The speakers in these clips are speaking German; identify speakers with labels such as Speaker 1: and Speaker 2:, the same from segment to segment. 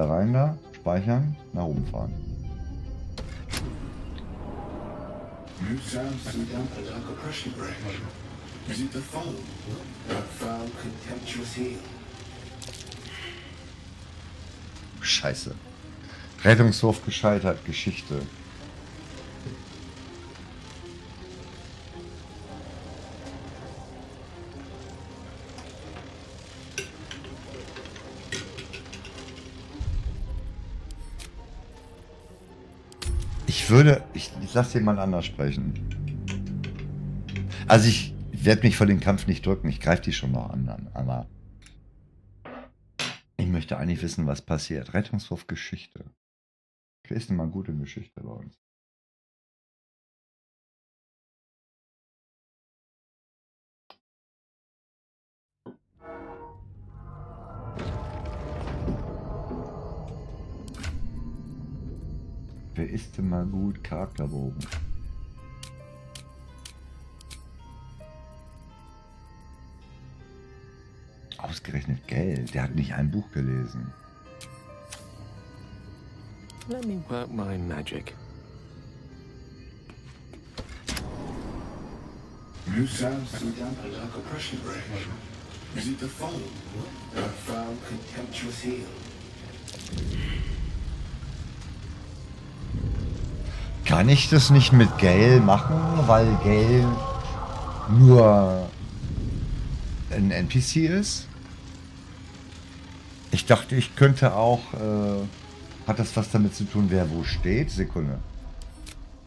Speaker 1: Alle rein da, speichern, nach oben fahren.
Speaker 2: New sounds through damp
Speaker 1: Ich würde, ich, ich lasse jemand anders sprechen. Also ich werde mich vor den Kampf nicht drücken, ich greife die schon noch an, aber ich möchte eigentlich wissen, was passiert. Rettungswurf Geschichte. Wer ist denn mal gut in Geschichte bei uns? Wer ist denn mal gut Charakterbogen? Ausgerechnet Geld. Der hat nicht ein Buch gelesen.
Speaker 3: Let me work my magic.
Speaker 2: New sounds through damp and dark oppression break. Is it the foe? That foul, contemptuous heel?
Speaker 1: Kann ich das nicht mit Gale machen, weil Gale nur ein NPC ist? Ich dachte, ich könnte auch. Äh, hat das was damit zu tun, wer wo steht? Sekunde.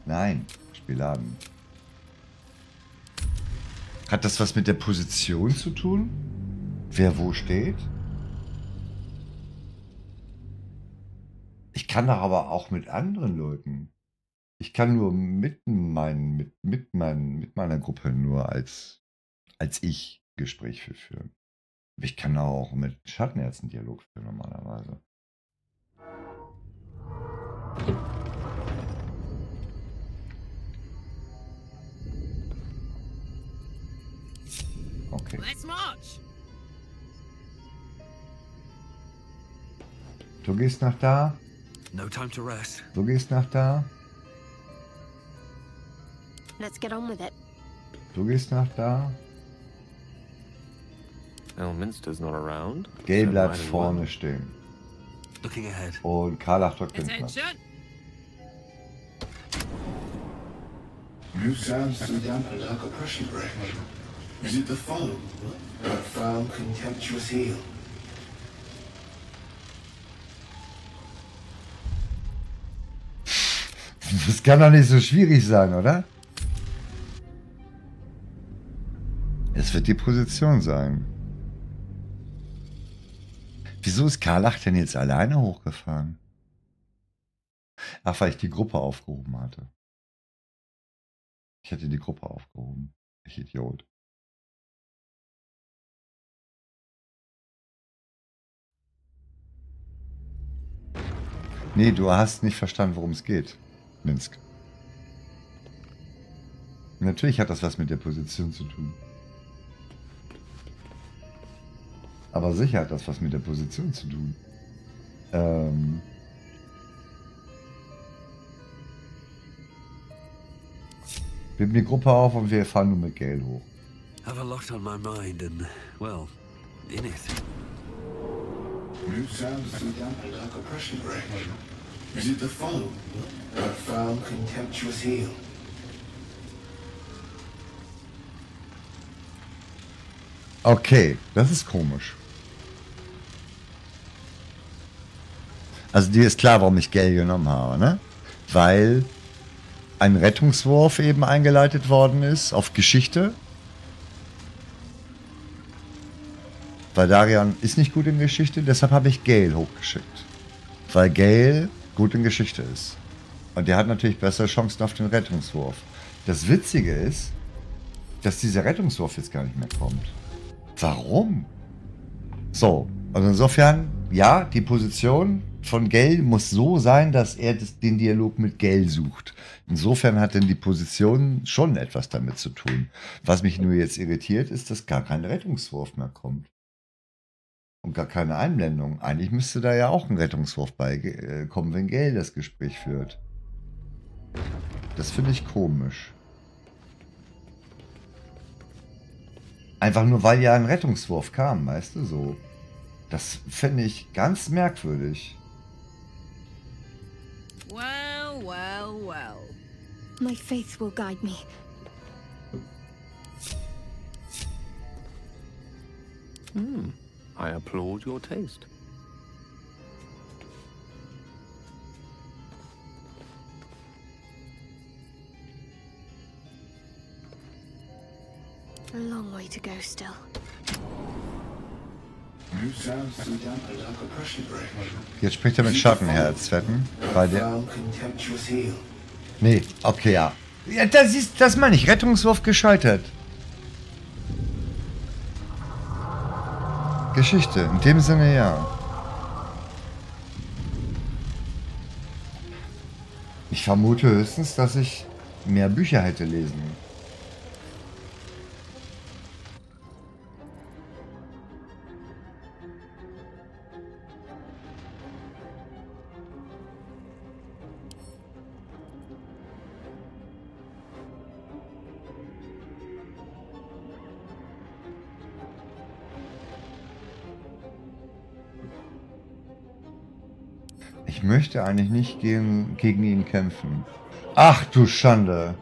Speaker 1: Nein, Spielladen. Hat das was mit der Position zu tun? Wer wo steht? Ich kann doch aber auch mit anderen Leuten. Ich kann nur mit, meinen, mit, mit, meinen, mit meiner Gruppe nur als, als ich Gespräch führen. Ich kann auch mit Schattenärzten Dialog führen normalerweise. Okay.
Speaker 4: Let's march.
Speaker 1: Du gehst nach da,
Speaker 3: No time to rest.
Speaker 1: du gehst nach da,
Speaker 4: Let's get on with it.
Speaker 1: du gehst nach da.
Speaker 3: Elminster's not around. So
Speaker 1: bleibt vorne stehen.
Speaker 3: Looking ahead.
Speaker 1: Und Karlach drückt den Knopf.
Speaker 4: Attention.
Speaker 2: New sounds through damp and dark oppression break. Is it the foe? That foul, contemptuous heel?
Speaker 1: Das kann doch nicht so schwierig sein, oder? Wird die Position sein. Wieso ist Karlach denn jetzt alleine hochgefahren? Ach, weil ich die Gruppe aufgehoben hatte. Ich hätte die Gruppe aufgehoben. Ich Idiot. Nee, du hast nicht verstanden, worum es geht. Minsk. Natürlich hat das was mit der Position zu tun. Aber sicher hat das was mit der Position zu tun. Ähm. Wir haben die Gruppe auf und wir fahren nur mit Gale hoch.
Speaker 3: Have a lot on my mind and, well, in it.
Speaker 2: New sounds damp and dark oppression break. Is it the foe? That foul, contemptuous heel?
Speaker 1: Okay, das ist komisch. Also dir ist klar, warum ich Gale genommen habe, ne? Weil ein Rettungswurf eben eingeleitet worden ist auf Geschichte. Weil Darian ist nicht gut in Geschichte, deshalb habe ich Gale hochgeschickt. Weil Gale gut in Geschichte ist. Und der hat natürlich bessere Chancen auf den Rettungswurf. Das Witzige ist, dass dieser Rettungswurf jetzt gar nicht mehr kommt. Warum? So, also insofern, ja, die Position von Gale muss so sein, dass er den Dialog mit Gale sucht. Insofern hat denn die Position schon etwas damit zu tun. Was mich nur jetzt irritiert, ist, dass gar kein Rettungswurf mehr kommt. Und gar keine Einblendung. Eigentlich müsste da ja auch ein Rettungswurf beikommen, wenn Gail das Gespräch führt. Das finde ich komisch. Einfach nur, weil ja ein Rettungswurf kam, weißt du, so. Das finde ich ganz merkwürdig.
Speaker 5: Well, well, well.
Speaker 4: My faith will guide me. Hmm.
Speaker 3: I applaud your taste.
Speaker 4: A long way to go still.
Speaker 1: Jetzt spricht er mit Schattenherz, wetten? Bei der. Nee, okay, ja. Ja, das ist, das meine ich. Rettungswurf gescheitert. Geschichte, in dem Sinne ja. Ich vermute höchstens, dass ich mehr Bücher hätte lesen. Ich möchte eigentlich nicht gegen, gegen ihn kämpfen. Ach du Schande.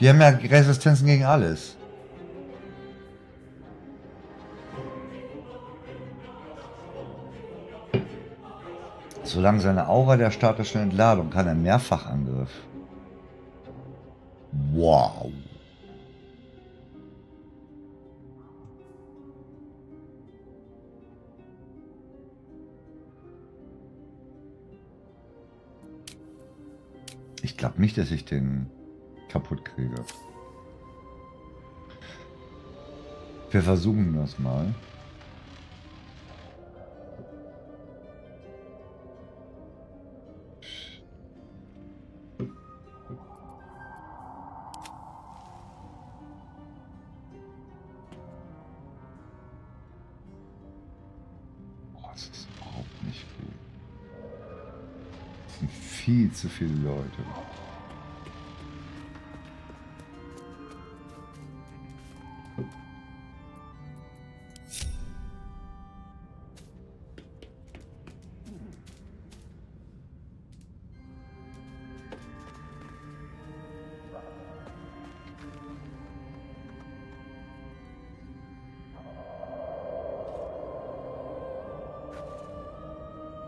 Speaker 1: Die haben ja Resistenzen gegen alles. Solange seine Aura der statischen Entladung kann er Mehrfachangriff. Wow. Glaube nicht, dass ich den kaputt kriege. Wir versuchen das mal. Zu viele Leute.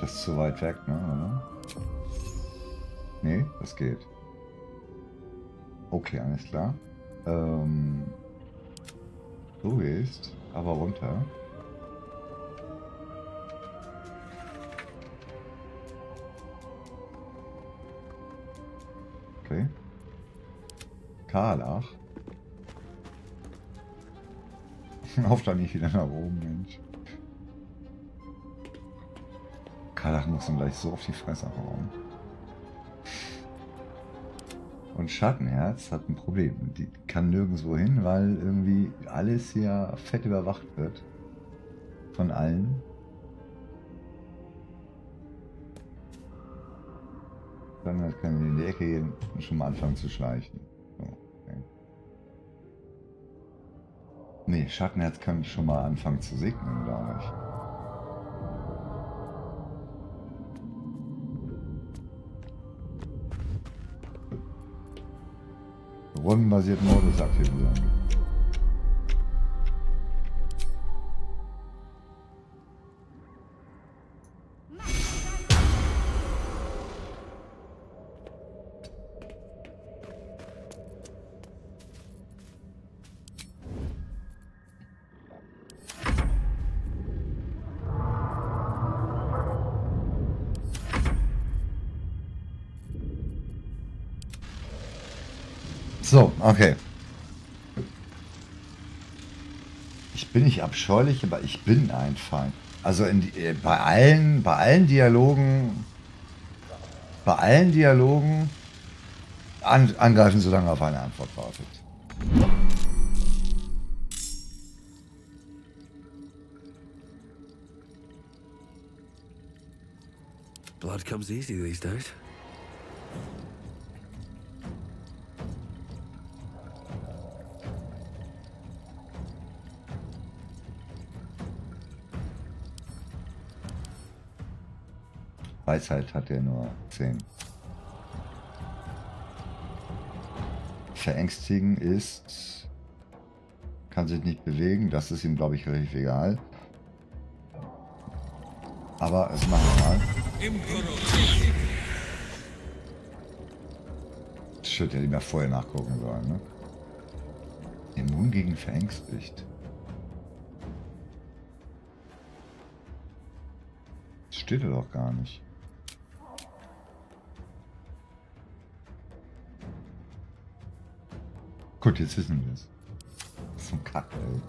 Speaker 1: Das ist zu weit weg, ne? Oder? Das geht. Okay, alles klar. Ähm, du gehst aber runter. Okay. Karlach. Auf da nicht wieder nach oben, Mensch. Karlach muss ihm gleich so auf die Fresse hauen. Und Schattenherz hat ein Problem. Die kann nirgendwo hin, weil irgendwie alles hier fett überwacht wird. Von allen. Dann können wir in die Ecke gehen und schon mal anfangen zu schleichen. So, okay. Nee, Schattenherz kann schon mal anfangen zu segnen, glaube ich. Rundenbasierten Modus aktivieren. So, okay. Ich bin nicht abscheulich, aber ich bin ein Feind. Also in die, äh, bei allen, bei allen Dialogen, bei allen Dialogen an, angreifen, solange auf eine Antwort wartet.
Speaker 3: Blood comes easy these days.
Speaker 1: Weisheit hat er nur 10. Verängstigen ist. Kann sich nicht bewegen. Das ist ihm, glaube ich, relativ egal. Aber es machen wir mal. Ich hätte lieber vorher nachgucken sollen, ne? Immun gegen verängstigt. Steht da doch gar nicht. Gut, jetzt wissen wir es. So ein Kack, ey.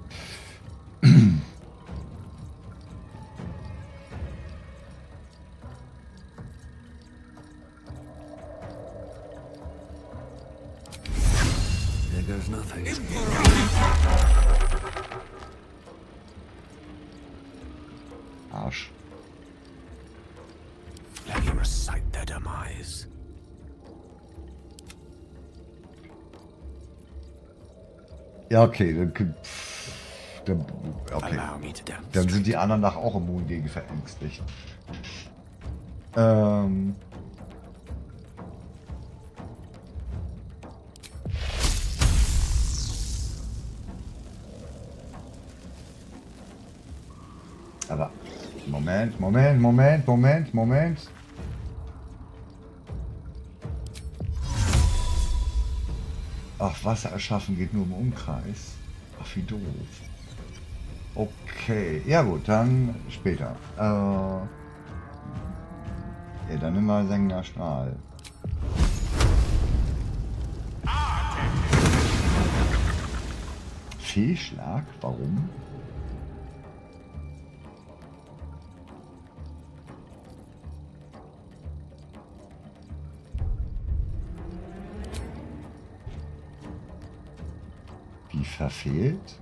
Speaker 3: There goes nothing.
Speaker 1: Ja, okay. Dann, dann, okay. Dann sind die anderen nach auch immun gegen verängstigt. Ähm. Aber Moment, Moment, Moment, Moment, Moment. Wasser erschaffen geht nur im Umkreis. Ach, wie doof. Okay, ja gut, dann später. Äh, ja, dann nimm mal Sengender Strahl. Fehlschlag? Warum? Verfehlt?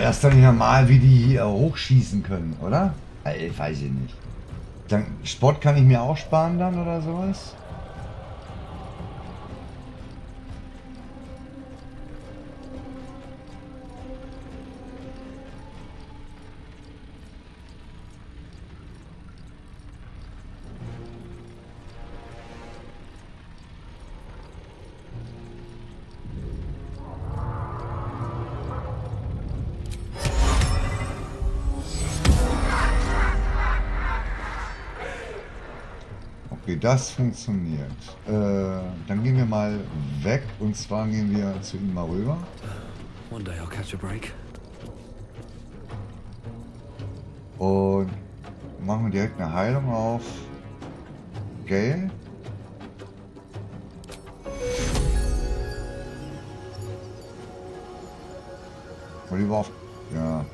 Speaker 1: Das ist doch nicht normal, wie die hier hochschießen können, oder? Äh, weiß ich nicht. Dann, Sport kann ich mir auch sparen dann oder sowas? Das funktioniert. Äh, dann gehen wir mal weg und zwar gehen wir zu ihm mal rüber.
Speaker 3: One day I'll catch a break.
Speaker 1: Und machen wir direkt eine Heilung auf Gale. Und lieber auf. Ja.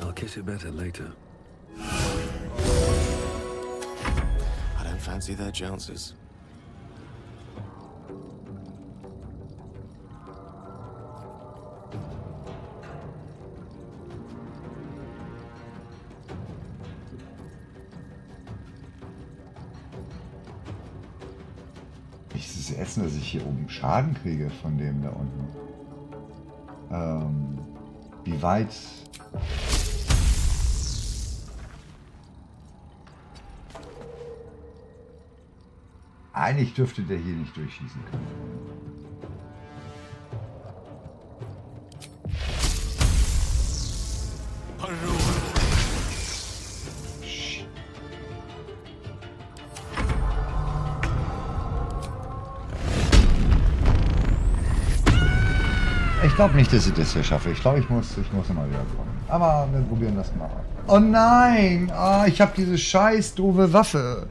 Speaker 3: I'll kiss it better later.
Speaker 2: Fancy their chances.
Speaker 1: Das Essen, dass ich hier oben Schaden kriege von dem da unten. Ähm, wie weit. Eigentlich dürfte der hier nicht durchschießen können. Ich glaube nicht, dass ich das hier schaffe. Ich glaube, ich muss, ich muss mal wieder kommen. Aber wir probieren das mal. Oh nein! Ah, ich habe diese scheiß doofe Waffe.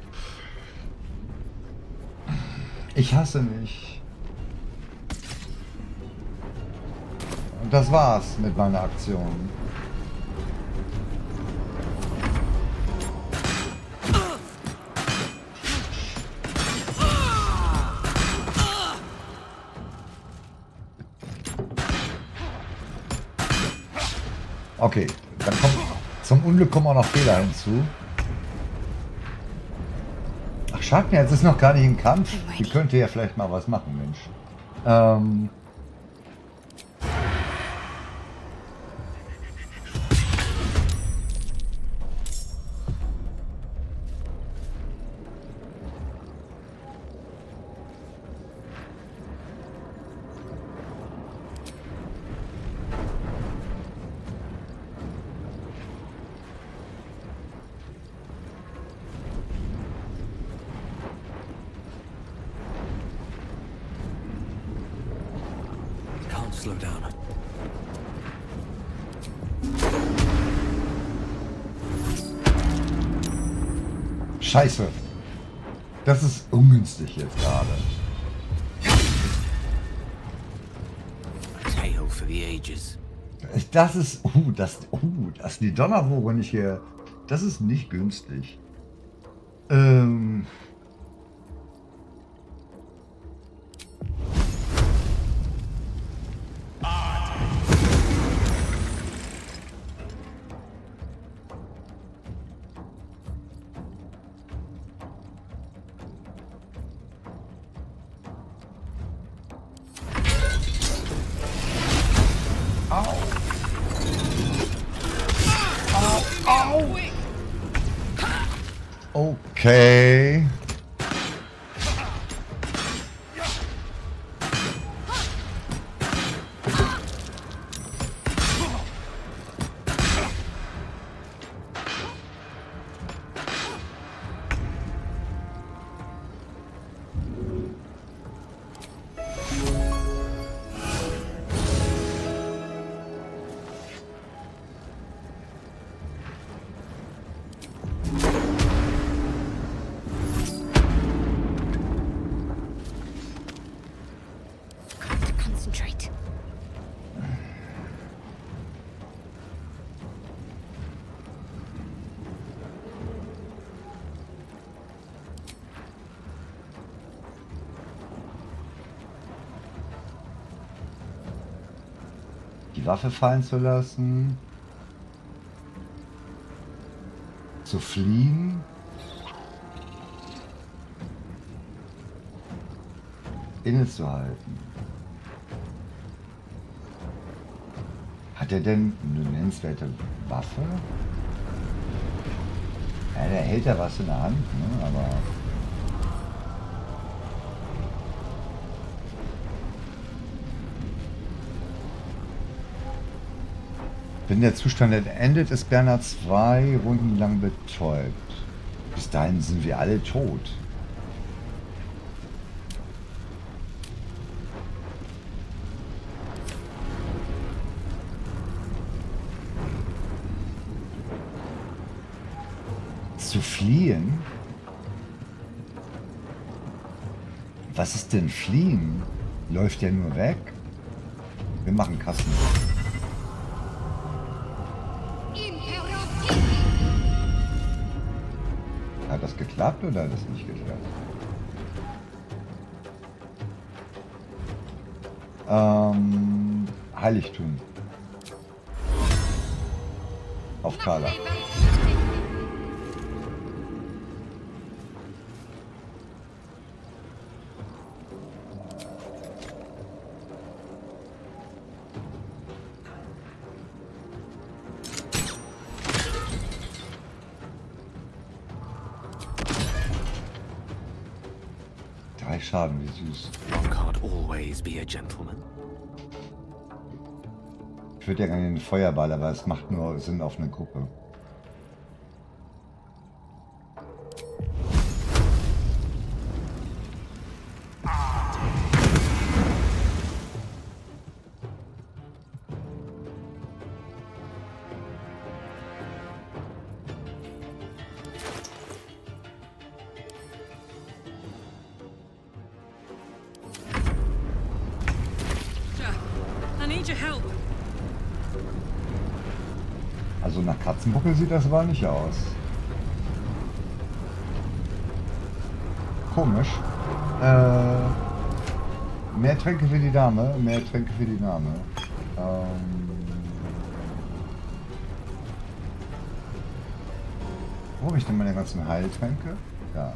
Speaker 1: Ich hasse mich. Und das war's mit meiner Aktion. Okay, dann kommt zum Unglück kommen auch noch Fehler hinzu. Schatten, jetzt ist noch gar nicht im Kampf. Die könnte ja vielleicht mal was machen, Mensch. Ähm.
Speaker 3: Slow down.
Speaker 1: Scheiße. Das ist ungünstig jetzt gerade. Das ist. Uh, das. Uh, dass die Donnerwoche nicht hier. Das ist nicht günstig. Ähm. Die Waffe fallen zu lassen. Zu fliehen. Innezuhalten. Hat er denn eine nennenswerte Waffe? Ja, der hält ja was in der Hand, ne? aber... Wenn der Zustand endet, ist Bernhard zwei Runden lang betäubt. Bis dahin sind wir alle tot. Zu fliehen? Was ist denn fliehen? Läuft der nur weg? Wir machen Kassen. Geklappt oder hat das nicht geklappt? Ähm, Heiligtum. Auf Carla. Ich würde ja gerne den Feuerball, aber es macht nur Sinn auf eine Gruppe. Das aber nicht aus. Komisch. Äh, mehr Tränke für die Dame, mehr Tränke für die Dame. Ähm, wo habe ich denn meine ganzen Heiltränke? Ja.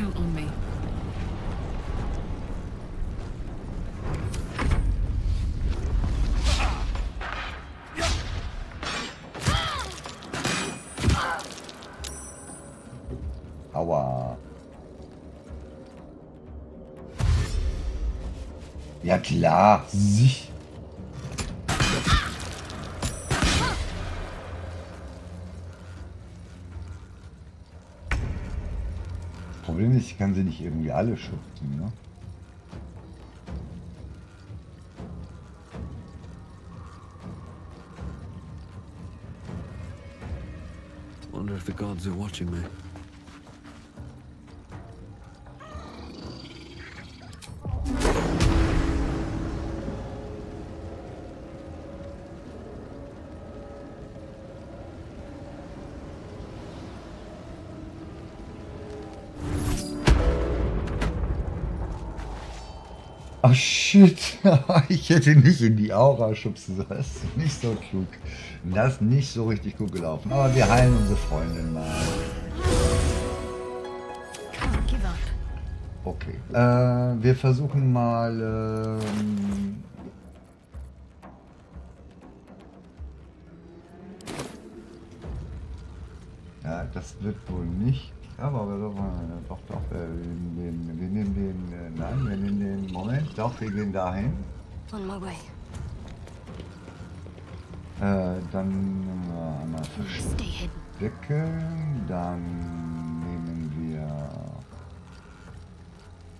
Speaker 5: Count on me.
Speaker 1: Aua. Ja klar, sich. Kann sie nicht irgendwie alle schubsen, ne?
Speaker 3: Wonder if the gods are watching me.
Speaker 1: Ach shit, ich hätte nicht in die Aura schubsen sollen. Das ist nicht so klug. Das ist nicht so richtig gut gelaufen. Aber wir heilen unsere Freundin mal. Okay. Äh, wir versuchen mal. Ähm, ja, das wird wohl nicht. Aber wir doch, äh, doch, doch, äh, wir nehmen den, wir nehmen den, äh, nein, wir nehmen den, Moment, doch, wir gehen dahin.
Speaker 4: On my way.
Speaker 1: Äh, dann nehmen wir einmal verstecken, dann nehmen wir...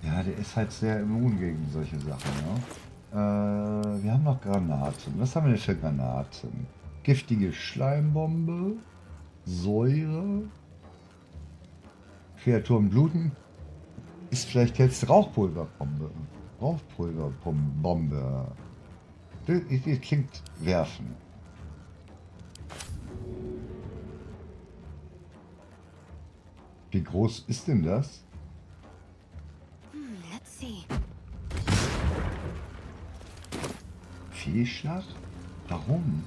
Speaker 1: Ja, der ist halt sehr immun gegen solche Sachen, ne? Äh, wir haben noch Granaten. Was haben wir denn für Granaten? Giftige Schleimbombe, Säure, Kreaturen bluten. Ist vielleicht jetzt Rauchpulverbombe. Rauchpulverbombe. Das, das klingt werfen. Wie groß ist denn das?
Speaker 4: Hmm, let's see.
Speaker 1: Fehlschlag? Warum?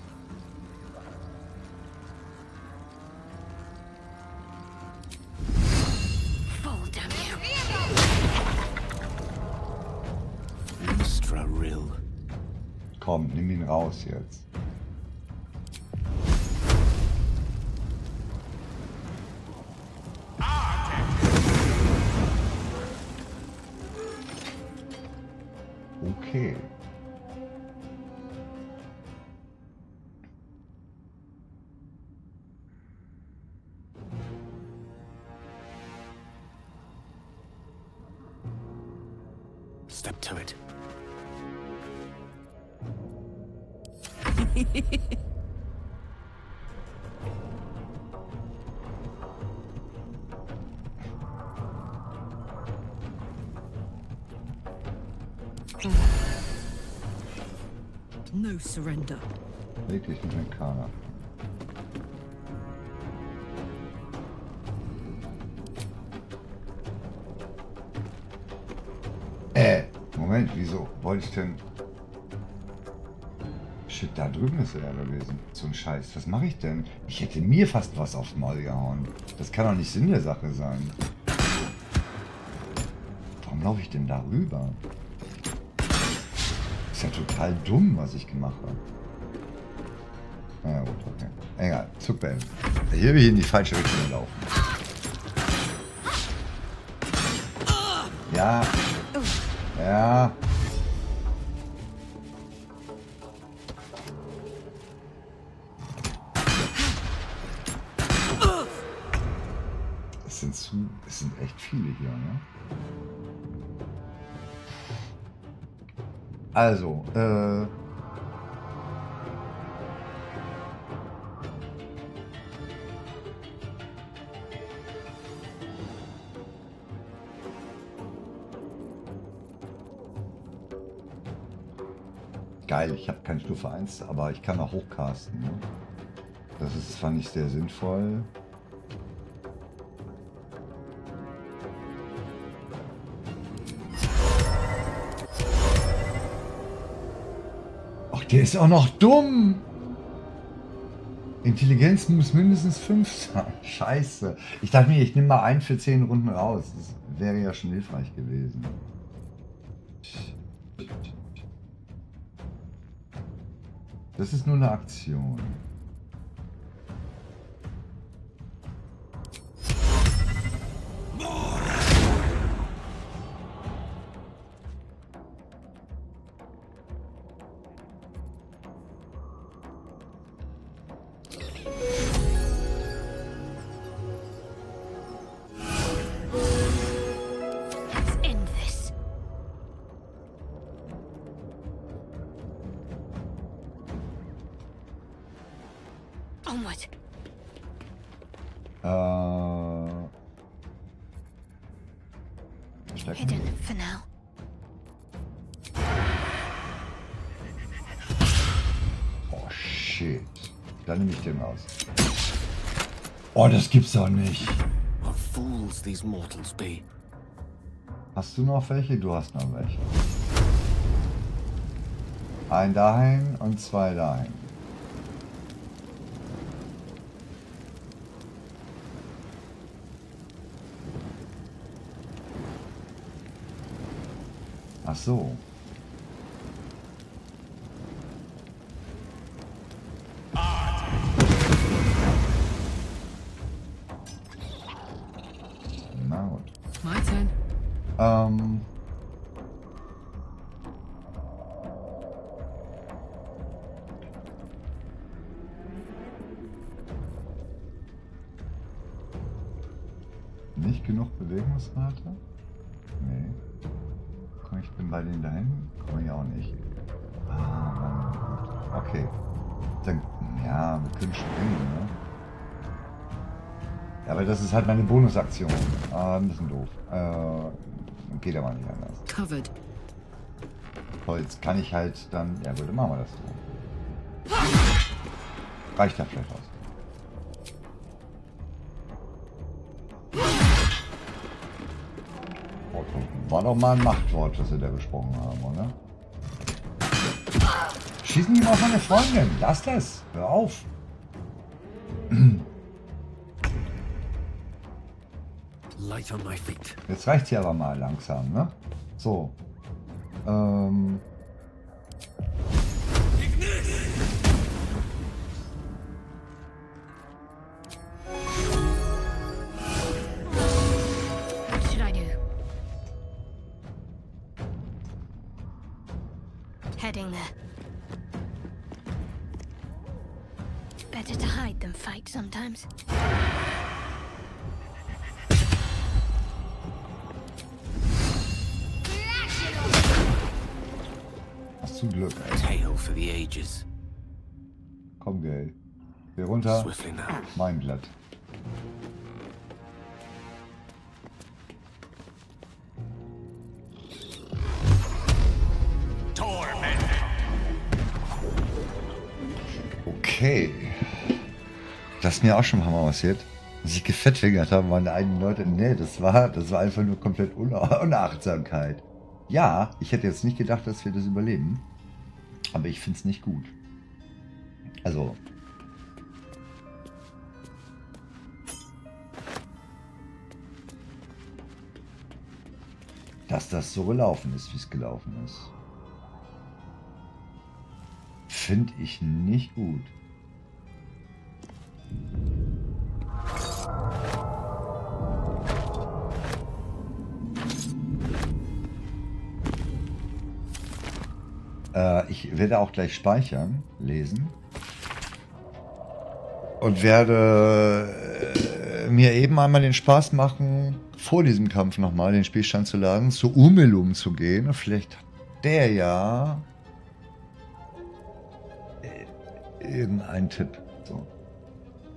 Speaker 1: Komm, nimm ihn raus jetzt.
Speaker 5: No surrender.
Speaker 1: Leg dich mit Kana. Äh, Moment, wieso wollte ich denn... Shit, da drüben ist er gewesen. So ein Scheiß. Was mache ich denn? Ich hätte mir fast was aufs Maul gehauen. Das kann doch nicht Sinn der Sache sein. Warum laufe ich denn da rüber? Ist ja total dumm, was ich gemacht habe. Na gut, okay. Egal, Zug beenden. Hier will ich in die falsche Richtung laufen. Ja. Ja. müssen. Es sind echt viele hier, ne? Also, äh. Geil, ich habe keine Stufe 1, aber ich kann auch hochcasten. Ne? Das ist, fand ich, sehr sinnvoll. Der ist auch noch dumm. Intelligenz muss mindestens 5 sein. Scheiße. Ich dachte mir, ich nehme mal einen für 10 Runden raus. Das wäre ja schon hilfreich gewesen. Das ist nur eine Aktion. Oh, das gibt's doch nicht. Hast du noch welche? Du hast noch welche. Ein dahin und zwei dahin. Ach so. Können springen, ne? Ja, aber das ist halt meine Bonusaktion. Ah, ein bisschen doof. Äh, geht aber nicht anders.
Speaker 5: Covered.
Speaker 1: Holz kann ich halt dann. Ja gut, dann machen wir das so. Reicht ja vielleicht aus. War doch mal ein Machtwort, das wir da gesprochen haben, oder? Schießen die mal auf meine Freundin. Lass das. Hör auf. Jetzt reicht hier aber mal langsam, ne? So. Ähm.
Speaker 4: Sometimes.
Speaker 1: Hast du Glück, ey.
Speaker 3: Tale for the ages.
Speaker 1: Komm, Gale. Hier runter.
Speaker 3: Swiftly now.
Speaker 1: Mein Blatt. Okay. Das ist mir auch schon Mal passiert. Dass ich gefettfingert habe, meine eigenen Leute. Nee, das war, das war einfach nur komplett Una Unachtsamkeit. Ja, ich hätte jetzt nicht gedacht, dass wir das überleben. Aber ich finde es nicht gut. Also, dass das so gelaufen ist, wie es gelaufen ist. Finde ich nicht gut. Äh, ich werde auch gleich speichern, lesen. Und werde äh, mir eben einmal den Spaß machen, vor diesem Kampf nochmal den Spielstand zu laden, zu Umelum zu gehen. Vielleicht hat der ja äh, irgendeinen Tipp. So.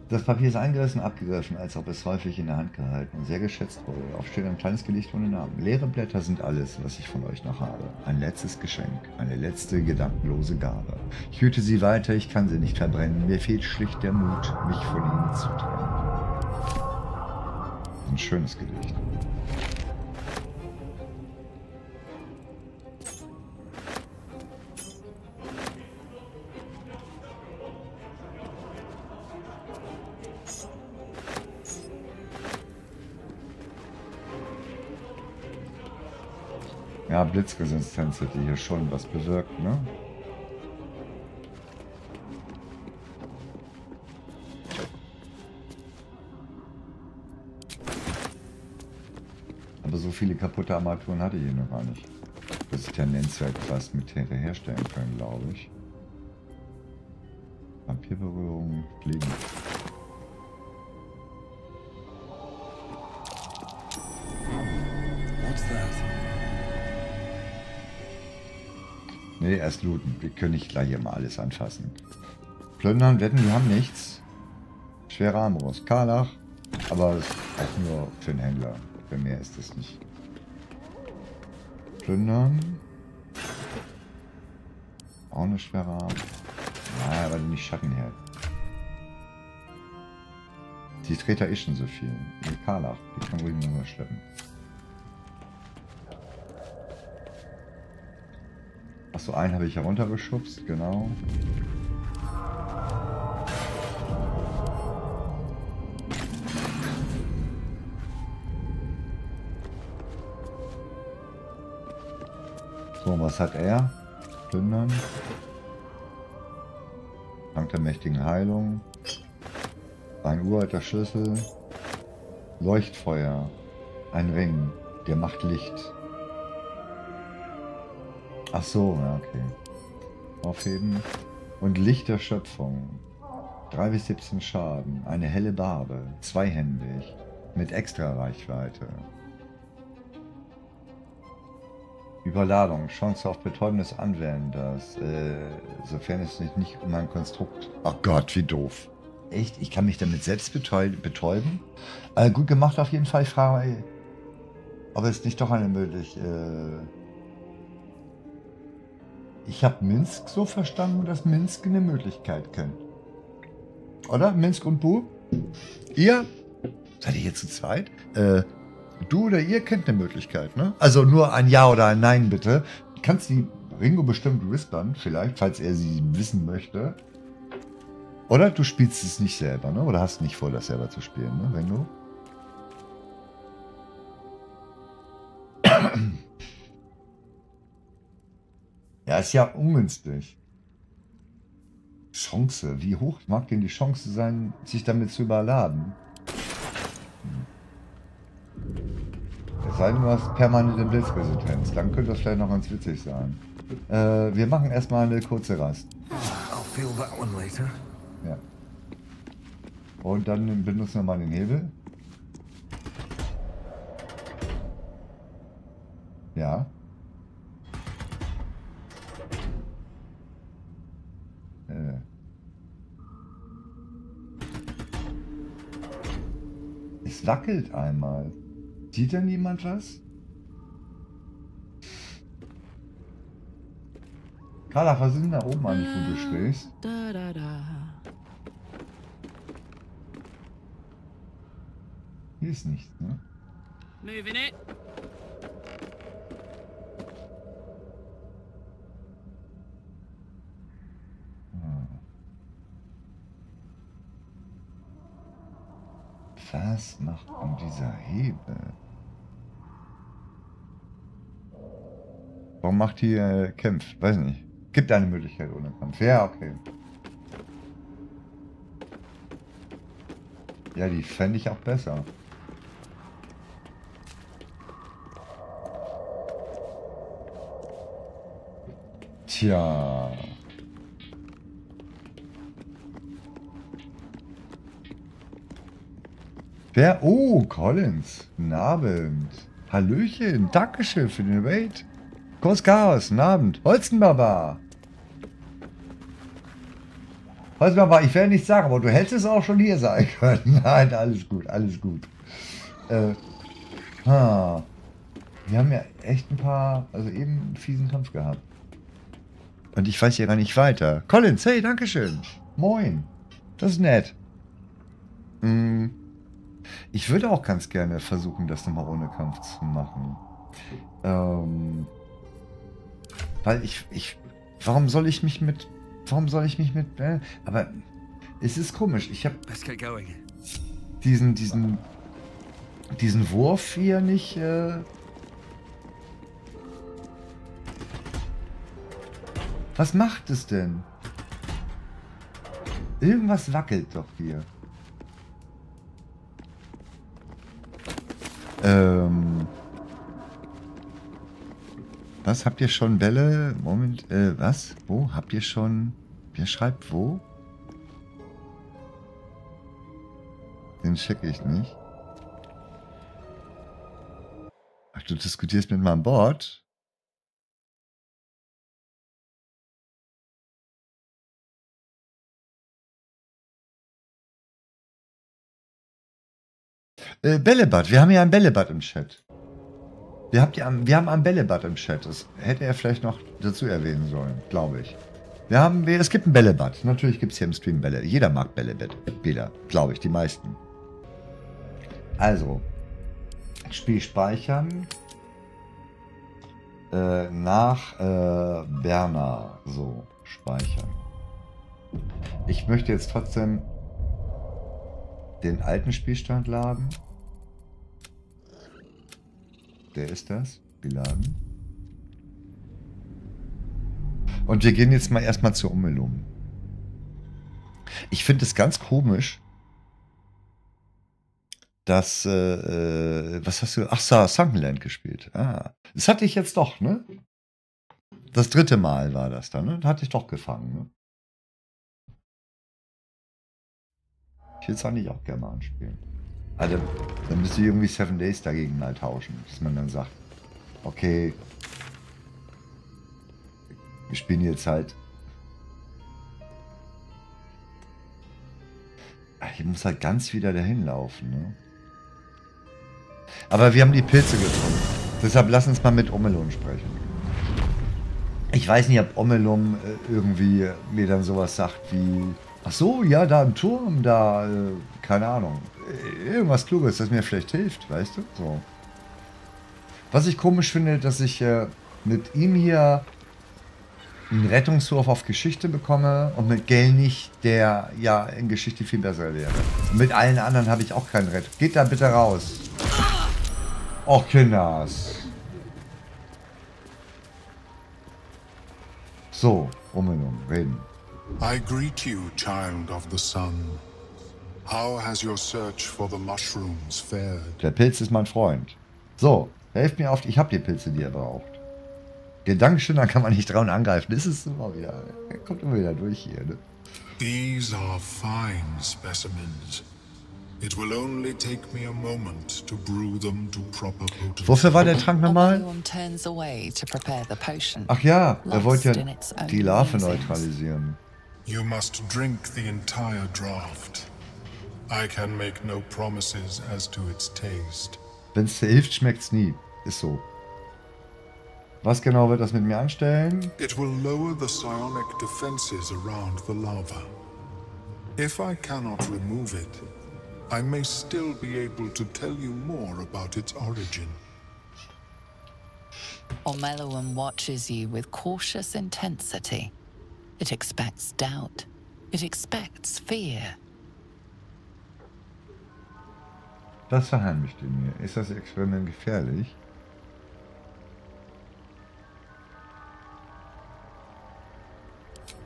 Speaker 1: Das Papier ist eingerissen, abgegriffen, als ob es häufig in der Hand gehalten und sehr geschätzt wurde. Auf steht ein kleines Gedicht ohne Namen. Leere Blätter sind alles, was ich von euch noch habe. Ein letztes Geschenk, eine letzte gedankenlose Gabe. Ich hüte sie weiter, ich kann sie nicht verbrennen. Mir fehlt schlicht der Mut, mich von ihnen zu trennen. Ein schönes Gedicht. Blitzresistenz hätte hier schon was bewirkt, ne? Aber so viele kaputte Armaturen hatte ich hier noch gar nicht. Dass ich Nennenswert was mit Terre herstellen können, glaube ich. Vampirberührung, Fliegen. Nee, erst looten. Wir können nicht gleich immer alles anfassen. Plündern, wetten, wir haben nichts. Schwere Armbrust. Karlach. Aber ist auch nur für den Händler. Für mehr ist es nicht. Plündern. Auch eine schwere Arm. Naja, aber nicht Schattenherd. Die Treter ist schon so viel. Die Karlach. Die kann ruhig nur schleppen. Achso, einen habe ich heruntergeschubst, genau. So, was hat er? Plündern. Dank der mächtigen Heilung. Ein uralter Schlüssel. Leuchtfeuer. Ein Ring. Der macht Licht. Ach so, ja, okay. Aufheben. Und Licht der Schöpfung. 3 bis 17 Schaden. Eine helle Barbe. Zweihändig. Mit extra Reichweite. Überladung. Chance auf Betäuben des Anwenders. Äh, sofern es sich nicht um ein Konstrukt... Ach Gott, wie doof. Echt? Ich kann mich damit selbst betäu betäuben? Äh, gut gemacht auf jeden Fall. Ich frage, ob es nicht doch eine mögliche... Äh, ich habe Minsk so verstanden, dass Minsk eine Möglichkeit kennt. Oder? Minsk und Bu? Ihr? Seid ihr hier zu zweit? Äh, du oder ihr kennt eine Möglichkeit, ne? Also nur ein Ja oder ein Nein, bitte. Kannst die Ringo bestimmt whispern, vielleicht, falls er sie wissen möchte. Oder du spielst es nicht selber, ne? Oder hast nicht vor, das selber zu spielen, ne, Ringo? Ja, ist ja ungünstig. Chance. Wie hoch mag denn die Chance sein, sich damit zu überladen? Es sei denn, du hast permanente Blitzresistenz. Dann könnte das vielleicht noch ganz witzig sein. Äh, wir machen erstmal eine kurze Rast.
Speaker 3: I'll feel that one later.
Speaker 1: Ja. Und dann benutzen wir mal den Hebel. Ja. Es wackelt einmal. Sieht denn jemand was? Carla, was ist denn da oben eigentlich, wo du stehst?
Speaker 5: Da, da, da.
Speaker 1: Hier ist nichts, ne?
Speaker 5: Moving it.
Speaker 1: Was macht denn dieser Hebel? Warum macht die äh, Kämpf? Weiß nicht. Gibt eine Möglichkeit ohne Kampf. Ja, okay. Ja, die fände ich auch besser. Tja. Wer? Oh, Collins. Guten Abend. Hallöchen. Dankeschön für den Raid. Kurs Chaos. Guten Abend. Holzenbaba. Aber ich werde nichts sagen, aber du hättest auch schon hier sein können. Nein, alles gut, alles gut. Äh, ha. Wir haben ja echt ein paar, also eben einen fiesen Kampf gehabt. Und ich weiß hier gar nicht weiter. Collins, hey, Dankeschön. Moin. Das ist nett. Hm. Ich würde auch ganz gerne versuchen, das nochmal ohne Kampf zu machen. Ähm, weil ich, ich, warum soll ich mich mit, warum soll ich mich mit, äh, aber es ist komisch. Ich habe diesen, diesen, diesen Wurf hier nicht, äh, Was macht es denn? Irgendwas wackelt doch hier. Ähm. Was habt ihr schon Bälle? Moment, äh, was? Wo? Habt ihr schon. Wer schreibt wo? Den check ich nicht. Ach, du diskutierst mit meinem Board? Äh, Bällebad. Wir haben ja ein Bällebad im Chat. Wir, habt ja, wir haben ein Bällebad im Chat. Das hätte er vielleicht noch dazu erwähnen sollen, glaube ich. Wir haben, es gibt ein Bällebad. Natürlich gibt es hier im Stream Bälle. Jeder mag Bällebad. Bilder, glaube ich, die meisten. Also, Spiel speichern. Äh, nach äh, Berner. So, speichern. Ich möchte jetzt trotzdem den alten Spielstand laden. Der ist das. Geladen. Und wir gehen jetzt mal erstmal zur Ummelung. Ich finde es ganz komisch, dass, äh, äh, was hast du, ach, so, Sunkenland gespielt. Ah, das hatte ich jetzt doch, ne? Das dritte Mal war das dann, ne? Hatte ich doch gefangen, ne? Ich will es eigentlich auch gerne anspielen. Also, dann müsste ich irgendwie Seven Days dagegen mal tauschen, dass man dann sagt, okay, wir spielen jetzt halt. Ah, Ich muss halt ganz wieder dahin laufen, ne? Aber wir haben die Pilze gefunden. Deshalb lass uns mal mit Omelon sprechen. Ich weiß nicht, ob Omelum äh, irgendwie mir dann sowas sagt wie, ach so, ja, da im Turm, da, äh, keine Ahnung, irgendwas Kluges, das mir vielleicht hilft, weißt du? So. Was ich komisch finde, dass ich äh, mit ihm hier einen Rettungswurf auf Geschichte bekomme und mit Gell nicht, der ja in Geschichte viel besser wäre. Und mit allen anderen habe ich auch keinen Rettung. Geht da bitte raus. Och, Kinders. So, Ummelung, reden.
Speaker 6: I greet you, child of the sun. How has your search for the mushrooms fared?
Speaker 1: Der Pilz ist mein Freund. So, helft mir auf. Ich habe die Pilze, die ihr braucht. Gedankenschön, dann kann man nicht trauen angreifen. Das ist immer wieder. Er kommt immer wieder durch hier, ne?
Speaker 6: These are fine specimens. It will only take me a moment to brew them to proper potency.
Speaker 1: Wofür war der Trank nochmal? Ach ja, er wollte ja die Larve neutralisieren.
Speaker 6: You must drink the entire draft. I can make no promises as to its taste.
Speaker 1: Wenn es dir hilft, schmeckt's nie. Ist so. Was genau wird das mit mir anstellen?
Speaker 6: It will lower the psionic defenses around the lava. If I cannot remove it, I may still be able to tell you more about its origin.
Speaker 7: Ormeluum watches you with cautious intensity. It expects doubt. It expects fear.
Speaker 1: Das verheimlicht ihr mir. Ist das Experiment gefährlich?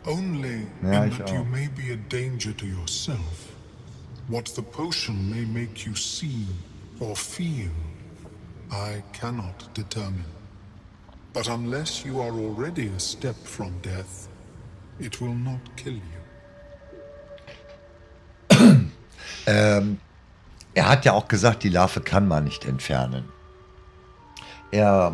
Speaker 6: Only
Speaker 1: Ja,
Speaker 6: in that you may be a danger to yourself. What the potion may make you see or feel, I cannot determine. But unless you are already a step from death, it will not kill you.
Speaker 1: Ähm, er hat ja auch gesagt, die Larve kann man nicht entfernen. Er,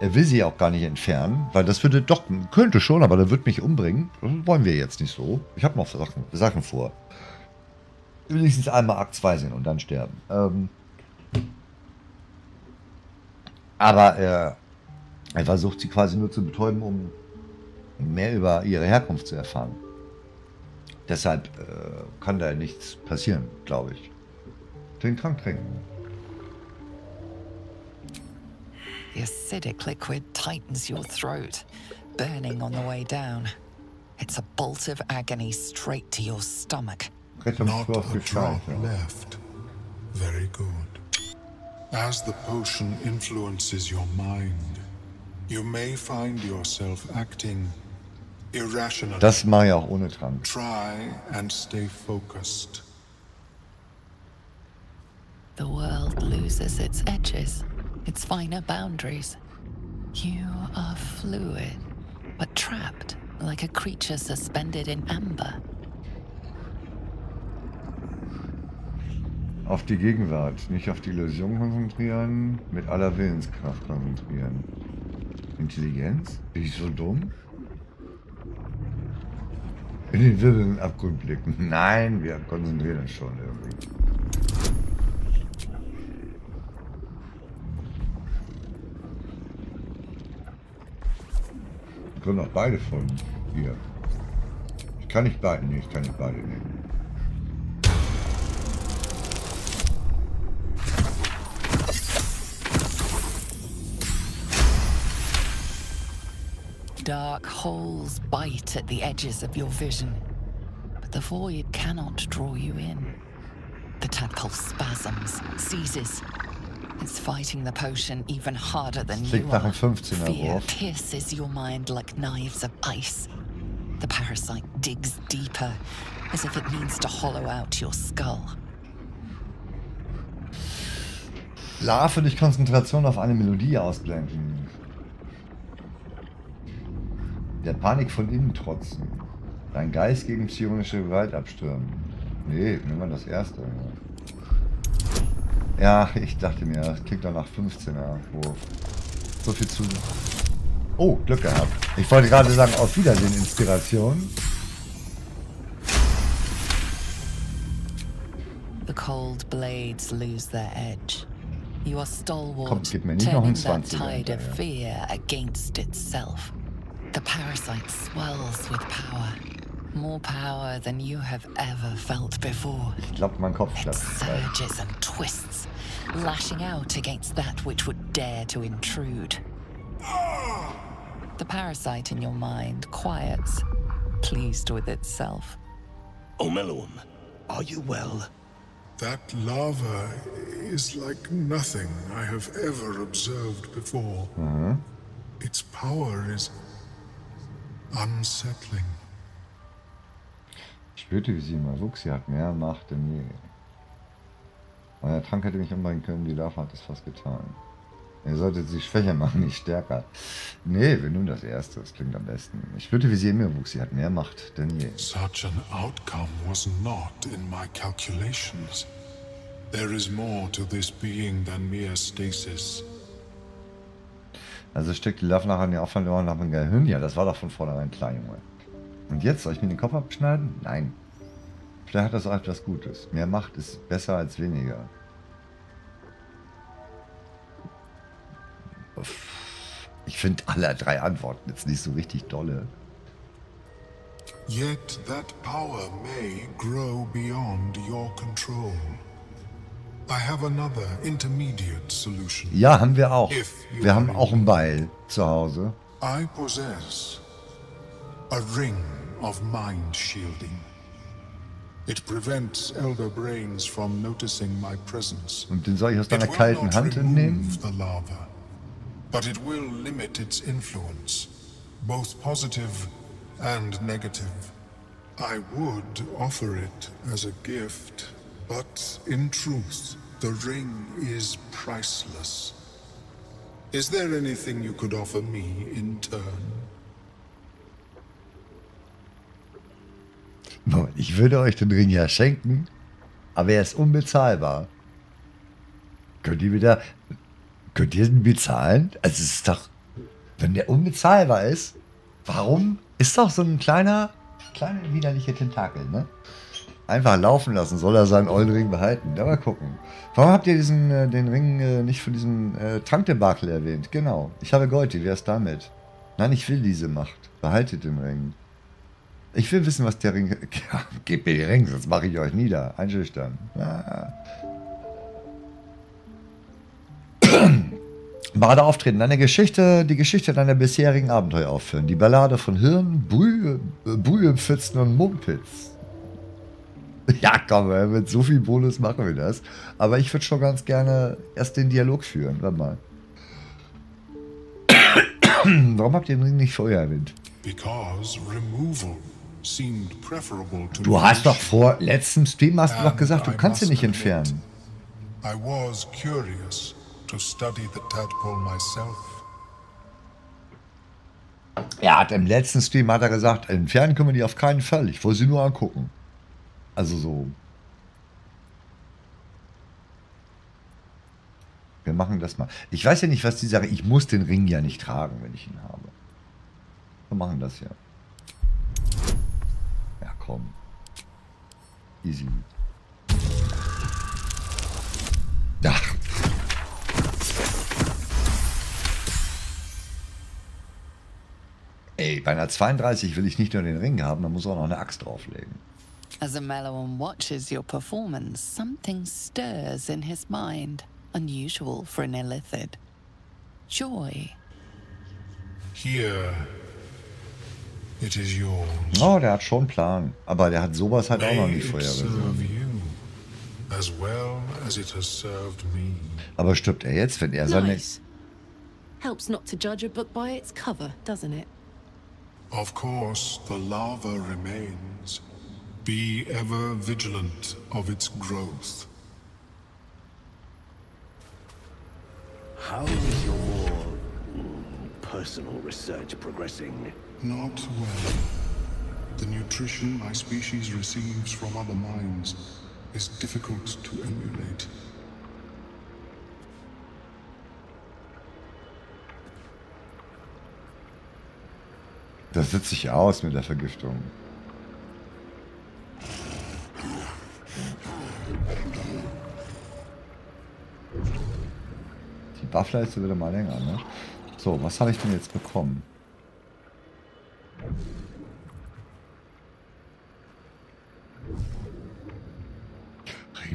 Speaker 1: Er will sie auch gar nicht entfernen, weil das würde doch, könnte schon, aber der wird mich umbringen. Das wollen wir jetzt nicht so. Ich habe noch Sachen, Sachen vor. Wenigstens einmal Akt 2 sehen und dann sterben. Ähm, aber er, er versucht sie quasi nur zu betäuben, um mehr über ihre Herkunft zu erfahren. Deshalb äh, kann da nichts passieren, glaube ich. Den Trank trinken.
Speaker 7: The acidic liquid tightens your throat, burning on the way down. It's a bolt of agony straight to your stomach.
Speaker 6: Not a drop
Speaker 1: Gestalt.
Speaker 6: Left. Very good. As the potion influences your mind, you may find yourself acting irrationally.
Speaker 1: Das mache ich auch ohne Trank.
Speaker 6: Try and stay focused.
Speaker 7: The world loses its edges, its finer boundaries. You are fluid, but trapped like a creature suspended in amber.
Speaker 1: Auf die Gegenwart, nicht auf die Illusion konzentrieren, mit aller Willenskraft konzentrieren. Intelligenz? Bin ich so dumm? In den wirbelnden Abgrund blicken. Nein, wir konzentrieren uns schon irgendwie. Können auch beide folgen. Hier. Ich kann nicht beide, nee, ich kann nicht beide nehmen.
Speaker 7: Dark holes bite at the edges of your vision, but the void cannot draw you in. The tadpole spasms, seizes. It's fighting the potion even harder than you are.
Speaker 1: einem 15er
Speaker 7: Fear
Speaker 1: Wurf.
Speaker 7: pierces your mind like knives of ice. The parasite digs deeper, as if it needs to hollow out your skull.
Speaker 1: Larve durch Konzentration auf eine Melodie ausblenden. Der Panik von innen trotzen. Dein Geist gegen psionische Gewalt abstürmen. Nee, nimm mal das erste. Ja, ich dachte mir, das klingt doch nach 15er Wurf. So viel zu. Oh, Glück gehabt. Ich wollte gerade sagen, auf Wiedersehen, Inspiration.
Speaker 7: The cold blades lose their edge. You are stalwart,
Speaker 1: Komm, gib mir nicht noch einen
Speaker 7: that
Speaker 1: 20er
Speaker 7: tide of fear against itself. The parasite swells with power. More power than you have ever felt before.
Speaker 1: Ich glaube, mein Kopf
Speaker 7: It surges and twists, lashing out against that which would dare to intrude. The parasite in your mind quiets, pleased with itself.
Speaker 8: Omeluum, are you well?
Speaker 6: That lava is like nothing I have ever observed before. Its power is unsettling.
Speaker 1: Ich spürte, wie sie immer wuchs. Sie hat mehr Macht denn je. Euer Trank hätte mich umbringen können, die Larve hat es fast getan. Ihr solltet sie schwächer machen, nicht stärker. Nee, wir nehmen das erste, das klingt am besten. Ich spürte, wie sie in mir wuchs. Sie hat mehr Macht denn je.
Speaker 6: Such an outcome was not in my calculations. There is more to this being than mere stasis.
Speaker 1: Also steckt die Larve nachher in die Aufwand nach dem Gehirn. Ja, das war doch von vornherein klar, Junge. Und jetzt soll ich mir den Kopf abschneiden? Nein. Vielleicht hat das auch etwas Gutes. Mehr Macht ist besser als weniger. Ich finde alle drei Antworten jetzt nicht so richtig dolle.
Speaker 6: Yet that power may grow beyond your control. I have another intermediate solution.
Speaker 1: Ja, haben wir auch. Wir haben auch einen Beil zu Hause.
Speaker 6: I possess a ring of mind shielding. It prevents elder brains from noticing my presence.
Speaker 1: Und den soll ich aus deiner kalten Hand entnehmen?
Speaker 6: the lava, but it will limit its influence, both positive and negative. I would offer it as a gift, but in truth, the ring is priceless. Is there anything you could offer me in turn?
Speaker 1: Ich würde euch den Ring ja schenken, aber er ist unbezahlbar. Könnt ihr wieder. Könnt ihr ihn bezahlen? Also es ist doch. Wenn der unbezahlbar ist, warum? Ist doch so ein kleiner, kleiner widerlicher Tentakel, ne? Einfach laufen lassen, soll er seinen ollen Ring behalten. Ja, mal gucken. Warum habt ihr diesen, äh, den Ring äh, nicht von diesem äh, Trankdebakel erwähnt? Genau. Ich habe Gold, wie wär's damit? Nein, ich will diese Macht. Behaltet den Ring. Ich will wissen, was der Ring. Gebt mir den Ring, sonst mache ich euch nieder. Einschüchtern. Ja. Bade auftreten. Deine Geschichte, die Geschichte deiner bisherigen Abenteuer aufführen. Die Ballade von Hirn, Brühe, Brühepfützen und Mumpitz. Ja, komm, mit so viel Bonus machen wir das. Aber ich würde schon ganz gerne erst den Dialog führen. Warte mal. Warum habt ihr den Ring nicht vorher erwähnt?
Speaker 6: Because removal
Speaker 1: Du hast doch vor letztem Stream hast du doch gesagt, du kannst
Speaker 6: must
Speaker 1: nicht entfernen.
Speaker 6: I was curious to study the tadpole myself.
Speaker 1: Er hat im letzten Stream hat er gesagt, entfernen können wir die auf keinen Fall. Ich wollte sie nur angucken. Also so. Wir machen das mal. Ich weiß ja nicht, was die Sache. Ich muss den Ring ja nicht tragen, wenn ich ihn habe. Wir machen das ja. Komm. Easy. Ach. Ey, bei einer 32 will ich nicht nur den Ring haben, da muss auch noch eine Axt drauflegen.
Speaker 7: As Ameloan watches your performance, something stirs in his mind, unusual for an Illithid. Joy.
Speaker 6: Here, it is yours.
Speaker 1: Oh, der hat schon einen Plan. Aber der hat sowas halt auch noch
Speaker 6: May
Speaker 1: nicht
Speaker 6: it
Speaker 1: vorher
Speaker 6: serve
Speaker 1: gesehen.
Speaker 6: you as well as it has served me.
Speaker 1: Aber stirbt er jetzt, wenn er seine...
Speaker 5: Nice. Helps not to judge a book by its cover, doesn't it?
Speaker 6: Of course, the lava remains. Be ever vigilant of its growth.
Speaker 8: How is your more personal research progressing?
Speaker 6: Not well. The nutrition my species receives from other minds is difficult to emulate.
Speaker 1: Das sitzt sich aus mit der Vergiftung. Die Buffleiste wird immer länger, ne? So, was habe ich denn jetzt bekommen?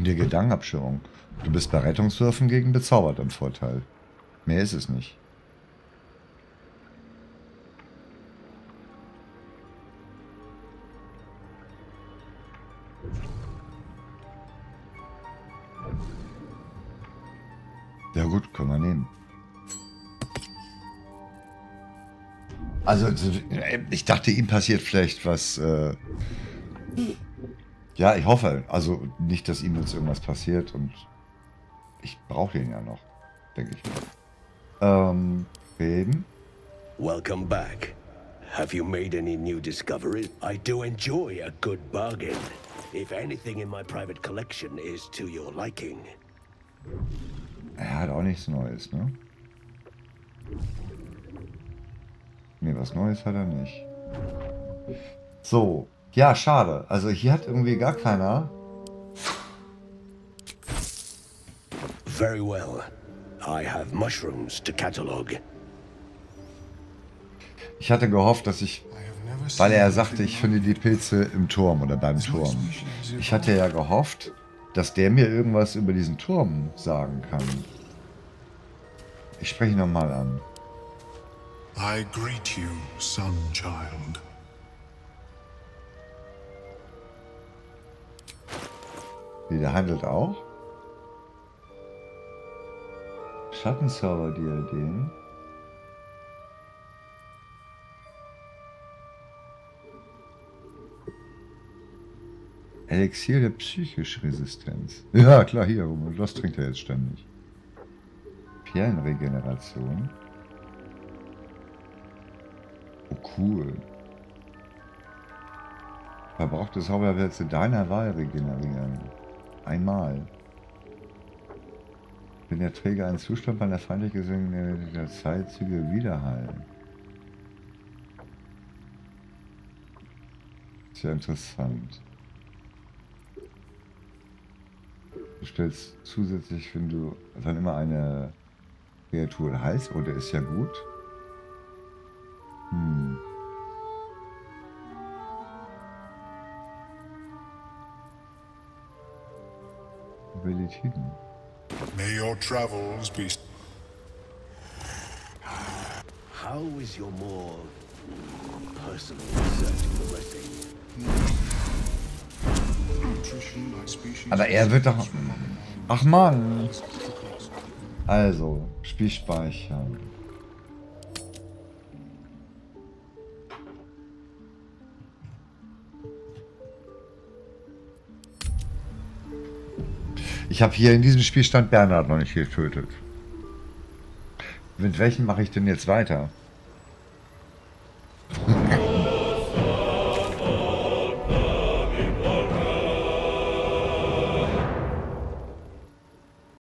Speaker 1: Der Gedankenabschirmung. Du bist bei Rettungswürfen gegen Bezaubert im Vorteil. Mehr ist es nicht. Also, ich dachte, ihm passiert vielleicht was. Äh ja, ich hoffe. Also nicht, dass ihm jetzt irgendwas passiert und ich brauche den ja noch, denke ich mal. Ähm, reden.
Speaker 8: Welcome back. Have you made any new discoveries? I do enjoy a good bargain. If anything in my private collection is to your liking.
Speaker 1: Er hat auch nichts Neues, ne? Ne, was Neues hat er nicht. So. Ja, schade. Also hier hat irgendwie gar keiner.
Speaker 8: Very well. I have mushrooms to catalog.
Speaker 1: Ich hatte gehofft, dass ich. Weil er sagte, ich finde die Pilze im Turm oder beim Turm. Ich hatte ja gehofft, dass der mir irgendwas über diesen Turm sagen kann. Ich spreche ihn nochmal an.
Speaker 6: I greet you, son child.
Speaker 1: Wie, der handelt auch? Schattenserver-Diadem. Elixier der psychischen Resistenz. Ja, klar, hier, das trinkt er jetzt ständig. Perlenregeneration. Cool. Verbrauchte Zauberwälze deiner Wahl regenerieren. Einmal. Wenn der Träger einen Zustand meiner feindlich gesungenen der Zeitzüge wiederheilen. Sehr interessant. Du stellst zusätzlich, wenn du dann immer eine Kreatur heißt, oder ist ja gut. Hm. Abilitäten.
Speaker 6: May your travels be
Speaker 8: How is your more personal
Speaker 6: nutrition by species.
Speaker 1: Aber er wird doch. Ach man. Also, Spiel speichern. Ich habe hier in diesem Spielstand Bernhard noch nicht getötet. Mit welchen mache ich denn jetzt weiter?